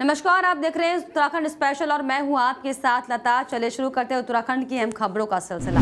नमस्कार, आप देख रहे हैं उत्तराखंड स्पेशल और मैं हूँ आपके साथ लता। चले शुरू करते हैं उत्तराखंड की अहम खबरों का सिलसिला।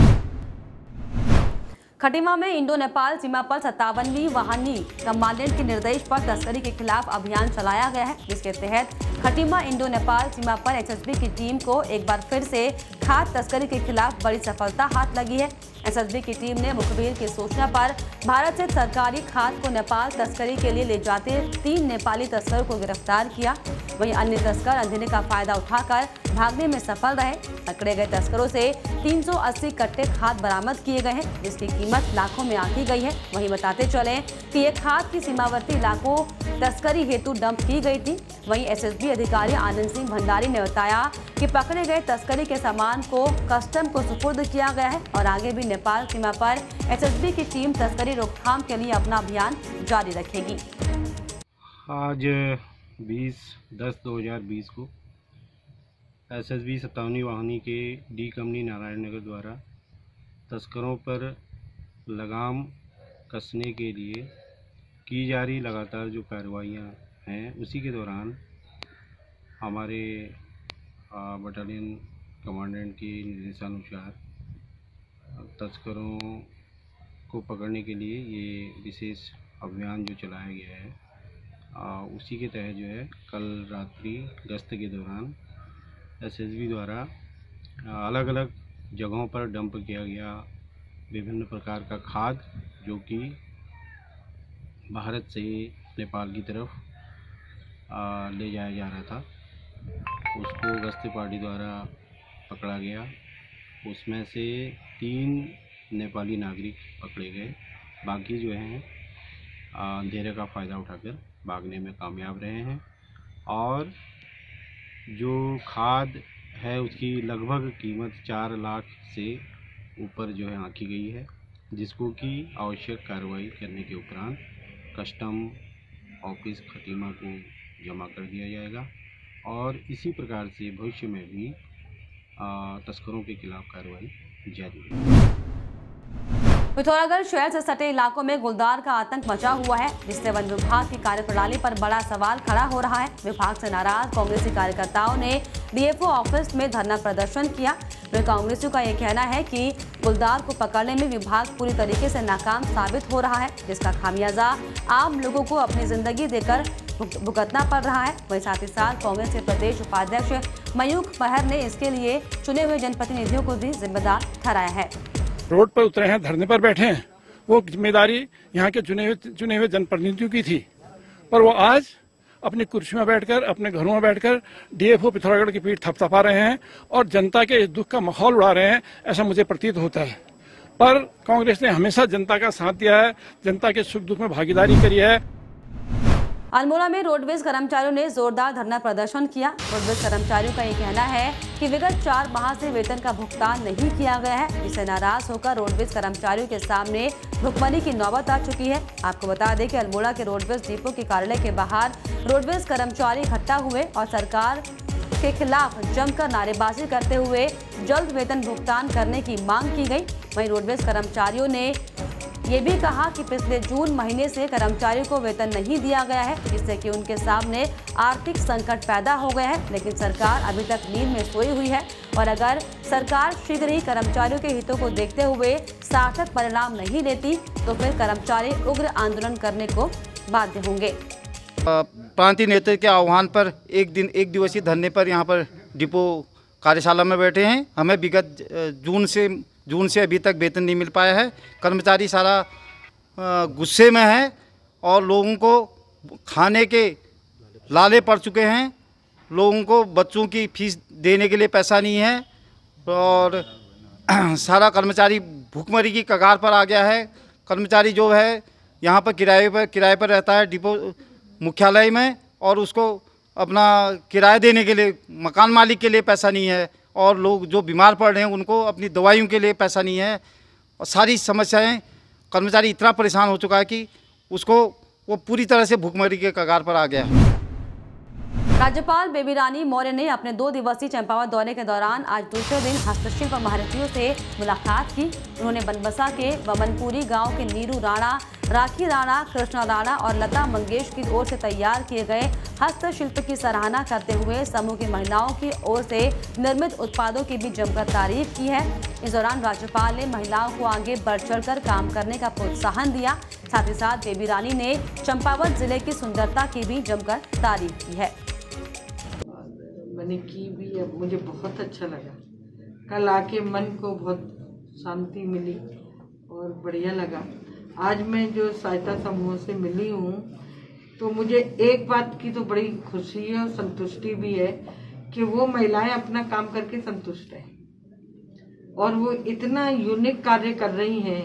खटीमा में इंडो नेपाल सीमा पर सत्तावनवीं वाहनी कमांडेंट के निर्देश पर तस्करी के खिलाफ अभियान चलाया गया है। जिसके तहत खटीमा इंडो नेपाल सीमा पर एसएसबी की टीम को एक बार फिर से खाद तस्करी के खिलाफ बड़ी सफलता हाथ लगी है। एसएसबी की टीम ने मुखबिर की सूचना पर भारत से सरकारी खाद को नेपाल तस्करी के लिए ले जाते तीन नेपाली तस्करों को गिरफ़्तार किया। वहीं अन्य तस्कर अंधेरे का फ़ायदा उठाकर भागने में सफल रहे। पकड़े गए तस्करों से 380 कट्टे खाद बरामद किए गए हैं, जिसकी कीमत लाखों में आंकी गई है। वहीं बताते चले कि ये खाद की सीमावर्ती इलाकों तस्करी हेतु डंप की गई थी। वहीं एसएसबी अधिकारी आनंद सिंह भंडारी ने बताया कि पकड़े गए तस्करी के सामान को कस्टम को सुपुर्द किया गया है और आगे भी नेपाल सीमा पर एसएसबी की टीम तस्करी रोकथाम के लिए अपना अभियान जारी रखेगी। आज 20 दस 2020 को एसएसबी सत्तावनी वाहनी के डी कंपनी नारायण नगर द्वारा तस्करों पर लगाम कसने के लिए की जा रही लगातार जो कार्रवाइयाँ हैं, उसी के दौरान हमारे बटालियन कमांडेंट के निर्देशानुसार तस्करों को पकड़ने के लिए ये विशेष अभियान जो चलाया गया है उसी के तहत जो है, कल रात्रि गश्त के दौरान एसएसबी द्वारा अलग अलग जगहों पर डंप किया गया विभिन्न प्रकार का खाद, जो कि भारत से नेपाल की तरफ़ ले जाया जा रहा था। उसको गश्त पार्टी द्वारा पकड़ा गया। उसमें से तीन नेपाली नागरिक पकड़े गए। बाकी जो हैं अंधेरे का फ़ायदा उठाकर भागने में कामयाब रहे हैं। और जो खाद है, उसकी लगभग कीमत चार लाख से ऊपर जो है आंकी गई है, जिसको कि आवश्यक कार्रवाई करने के उपरांत कस्टम ऑफ़िस खतीमा को जमा कर दिया जाएगा। और इसी प्रकार से भविष्य में भी तस्करों के खिलाफ कार्रवाई जारी रहेगी। पिथौरागढ़ शहर से सटे इलाकों में गुलदार का आतंक मचा हुआ है, जिससे वन विभाग की कार्यप्रणाली पर बड़ा सवाल खड़ा हो रहा है। विभाग से नाराज़ कांग्रेसी कार्यकर्ताओं ने डीएफओ ऑफ़िस में धरना प्रदर्शन किया। वहीं कांग्रेसियों का यह कहना है कि गुलदार को पकड़ने में विभाग पूरी तरीके से नाकाम साबित हो रहा है, जिसका खामियाजा आम लोगों को अपनी ज़िंदगी देकर भुगतना पड़ रहा है। वहीं साथ ही साथ कांग्रेस के प्रदेश उपाध्यक्ष मयूख महर ने इसके लिए चुने हुए जनप्रतिनिधियों को भी जिम्मेदार ठहराया है। रोड पर उतरे हैं, धरने पर बैठे हैं। वो ज़िम्मेदारी यहाँ के चुने हुए चुने हुए जनप्रतिनिधियों की थी। पर वो आज अपनी कुर्सी में बैठकर, अपने घरों में बैठकर डीएफओ पिथौरागढ़ की पीठ थपथपा रहे हैं और जनता के इस दुख का माहौल उड़ा रहे हैं, ऐसा मुझे प्रतीत होता है। पर कांग्रेस ने हमेशा जनता का साथ दिया है, जनता के सुख दुख में भागीदारी करी है। अल्मोड़ा में रोडवेज़ कर्मचारियों ने जोरदार धरना प्रदर्शन किया। रोडवेज़ कर्मचारियों का ये कहना है कि विगत चार माह से वेतन का भुगतान नहीं किया गया है, जिससे नाराज़ होकर रोडवेज़ कर्मचारियों के सामने भुखमरी की नौबत आ चुकी है। आपको बता दें कि अल्मोड़ा के रोडवेज़ डिपो के कार्यालय के बाहर रोडवेज़ कर्मचारी इकट्ठा हुए और सरकार के खिलाफ जमकर नारेबाजी करते हुए जल्द वेतन भुगतान करने की मांग की गई। वहीं रोडवेज़ कर्मचारियों ने ये भी कहा कि पिछले जून महीने से कर्मचारियों को वेतन नहीं दिया गया है, जिससे कि उनके सामने आर्थिक संकट पैदा हो गया है, लेकिन सरकार अभी तक नींद में सोई हुई है। और अगर सरकार शीघ्र ही कर्मचारियों के हितों को देखते हुए सार्थक परिणाम नहीं लेती तो फिर कर्मचारी उग्र आंदोलन करने को बाध्य होंगे। प्रांतीय नेतृत्व के आह्वान पर एक दिन, एक दिवसीय धरने पर यहाँ पर डिपो कार्यशाला में बैठे हैं। हमें विगत जून से जून से अभी तक वेतन नहीं मिल पाया है। कर्मचारी सारा गुस्से में है और लोगों को खाने के लाले पड़ चुके हैं। लोगों को बच्चों की फ़ीस देने के लिए पैसा नहीं है और सारा कर्मचारी भूखमरी की कगार पर आ गया है। कर्मचारी जो है, यहाँ पर किराए पर किराए पर रहता है डिपो, मुख्यालय में और उसको अपना किराया देने के लिए, मकान मालिक के लिए पैसा नहीं है। और लोग जो बीमार पड़ रहे हैं, उनको अपनी दवाइयों के लिए पैसा नहीं है। और सारी समस्याएँ, कर्मचारी इतना परेशान हो चुका है कि उसको वो पूरी तरह से भूखमरी के कगार पर आ गया है। राज्यपाल बेबी रानी मौर्य ने अपने दो दिवसीय चंपावत दौरे के दौरान आज दूसरे दिन हस्तशिल्प महारथियों से मुलाकात की। उन्होंने बनबसा के वमनपुरी गाँव के नीरू राणा राखी राणा, कृष्णा राणा और लता मंगेश की ओर से तैयार किए गए हस्तशिल्प की सराहना करते हुए समूह की महिलाओं की ओर से निर्मित उत्पादों की भी जमकर तारीफ़ की है। इस दौरान राज्यपाल ने महिलाओं को आगे बढ़ चढ़कर काम करने का प्रोत्साहन दिया। साथ ही साथ बेबी रानी ने चंपावत ज़िले की सुंदरता की भी जमकर तारीफ़ की है। मैंने की भी अब मुझे बहुत अच्छा लगा। कल आके मन को बहुत शांति मिली और बढ़िया लगा। आज मैं जो सहायता समूह से मिली हूँ तो मुझे एक बात की तो बड़ी खुशी है और संतुष्टि भी है कि वो महिलाएँ अपना काम करके संतुष्ट है। और वो इतना यूनिक कार्य कर रही हैं,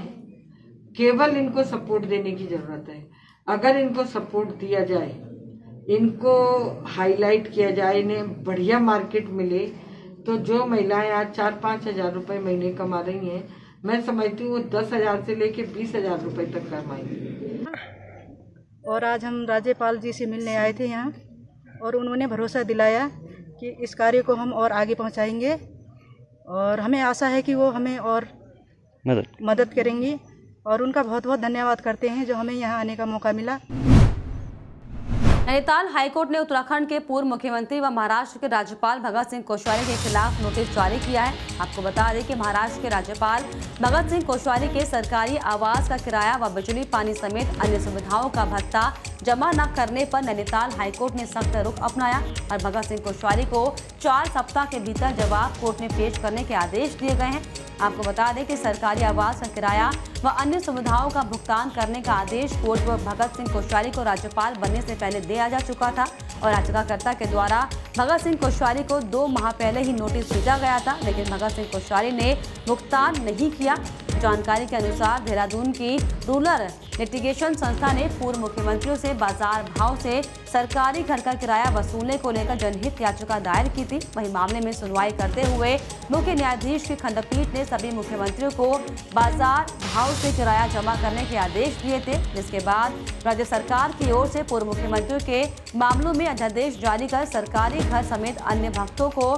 केवल इनको सपोर्ट देने की ज़रूरत है। अगर इनको सपोर्ट दिया जाए, इनको हाईलाइट किया जाए, इन्हें बढ़िया मार्केट मिले तो जो महिलाएँ आज चार पाँच हज़ार रुपये महीने कमा रही हैं मैं समझती हूँ वो दस हज़ार से लेके बीस हज़ार रुपये तक कमाएँगी और आज हम राज्यपाल जी से मिलने आए थे यहाँ और उन्होंने भरोसा दिलाया कि इस कार्य को हम और आगे पहुँचाएँगे और हमें आशा है कि वो हमें और मदद। मदद करेंगी और उनका बहुत बहुत धन्यवाद करते हैं जो हमें यहाँ आने का मौका मिला। नैनीताल हाईकोर्ट ने उत्तराखंड के पूर्व मुख्यमंत्री व महाराष्ट्र के राज्यपाल भगत सिंह कोश्यारी के खिलाफ नोटिस जारी किया है। आपको बता दें कि महाराष्ट्र के राज्यपाल भगत सिंह कोश्यारी के सरकारी आवास का किराया व बिजली पानी समेत अन्य सुविधाओं का भत्ता जमा न करने पर नैनीताल हाईकोर्ट ने सख्त रुख अपनाया और भगत सिंह कोश्यारी को चार सप्ताह के भीतर जवाब कोर्ट में पेश करने के आदेश दिए गए हैं। आपको बता दें कि सरकारी आवास का किराया व अन्य सुविधाओं का भुगतान करने का आदेश कोर्ट व भगत सिंह कोश्यारी को राज्यपाल बनने से पहले दिया जा चुका था और याचिकाकर्ता के द्वारा भगत सिंह कोश्यारी को दो माह पहले ही नोटिस भेजा गया था, लेकिन भगत सिंह कोश्यारी ने भुगतान नहीं किया। जानकारी के अनुसार देहरादून की रूरल लिटिगेशन संस्था ने पूर्व मुख्यमंत्रियों से बाज़ार भाव से सरकारी घर का किराया वसूलने को लेकर जनहित याचिका दायर की थी। वहीं मामले में सुनवाई करते हुए मुख्य न्यायाधीश की खंडपीठ ने सभी मुख्यमंत्रियों को बाज़ार भाव से किराया जमा करने के आदेश दिए थे। जिसके बाद राज्य सरकार की ओर से पूर्व मुख्यमंत्रियों के मामलों में अध्यादेश जारी कर सरकारी घर समेत अन्य भक्तों को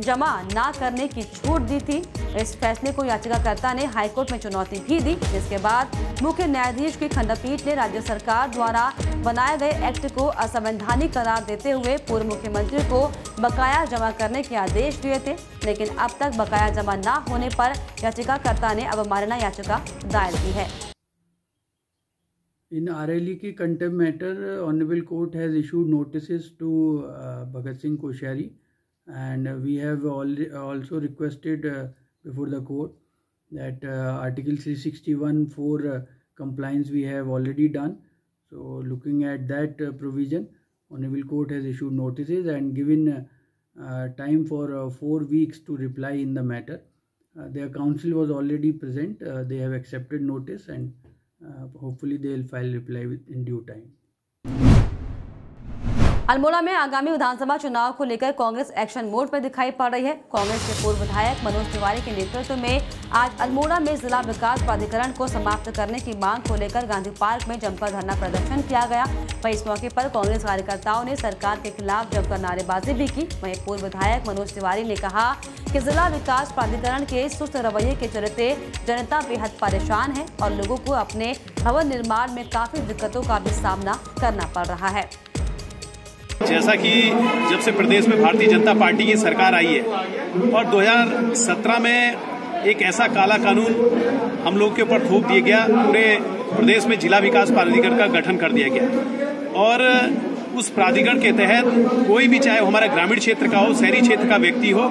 जमा ना करने की छूट दी थी। इस फैसले को याचिकाकर्ता ने हाईकोर्ट में चुनौती भी दी जिसके बाद मुख्य न्यायाधीश की खंडपीठ ने राज्य सरकार द्वारा बनाए गए एक्ट को असंवैधानिक करार देते हुए पूर्व मुख्यमंत्री को बकाया जमा करने के आदेश दिए थे लेकिन अब तक बकाया जमा न होने पर याचिकाकर्ता ने अवमानना याचिका दायर की है। In RLE ki contempt matter, Honorable Court has issued notices to uh, Bhagat Singh and we have also requested uh, before the court that uh, Article 361 for uh, compliance we have already done. So looking at that provision, Honorable Court has issued notices and given time for uh, four weeks to reply in the matter. Uh, their counsel was already present. Uh, they have accepted notice and uh, hopefully they will file reply in due time. Almora में आगामी विधानसभा चुनाव को लेकर Congress action mode पर दिखाई पड़ रही है। कांग्रेस के पूर्व विधायक मनोज तिवारी के नेतृत्व में आज अल्मोड़ा में जिला विकास प्राधिकरण को समाप्त करने की मांग को लेकर गांधी पार्क में जमकर धरना प्रदर्शन किया गया। वही इस मौके पर कांग्रेस कार्यकर्ताओं ने सरकार के खिलाफ जमकर नारेबाजी भी की। वहीं पूर्व विधायक मनोज तिवारी ने कहा कि जिला विकास प्राधिकरण के सुस्त रवैये के चलते जनता बेहद परेशान है और लोगों को अपने भवन निर्माण में काफ़ी दिक्कतों का भी सामना करना पड़ रहा है। जैसा कि जब से प्रदेश में भारतीय जनता पार्टी की सरकार आई है और 2017 में एक ऐसा काला कानून हम लोग के ऊपर थोप दिया गया, पूरे प्रदेश में जिला विकास प्राधिकरण का गठन कर दिया गया। और उस प्राधिकरण के तहत कोई भी चाहे हमारा ग्रामीण क्षेत्र का हो, शहरी क्षेत्र का व्यक्ति हो,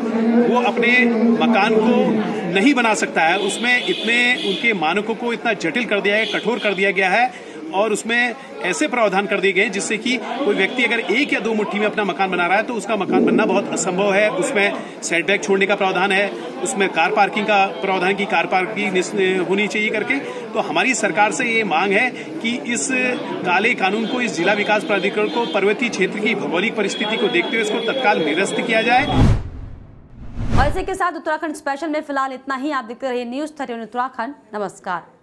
वो अपने मकान को नहीं बना सकता है। उसमें इतने उनके मानकों को इतना जटिल कर दिया है, कठोर कर दिया गया है और उसमें ऐसे प्रावधान कर दिए गए जिससे कि कोई व्यक्ति अगर एक या दो मुट्ठी में अपना मकान बना रहा है तो उसका मकान बनना बहुत असंभव है। उसमें सेटबैक छोड़ने का प्रावधान है, उसमें कार पार्किंग का प्रावधान की कार पार्किंग होनी चाहिए करके। तो हमारी सरकार से ये मांग है कि इस काले कानून को, इस जिला विकास प्राधिकरण को, पर्वतीय क्षेत्र की भौगोलिक परिस्थिति को देखते हुए इसको तत्काल निरस्त किया जाए। और इसी के साथ उत्तराखंड स्पेशल में फ़िलहाल इतना ही। आप देखते रहिए न्यूज़ थर्टी उत्तराखंड। नमस्कार।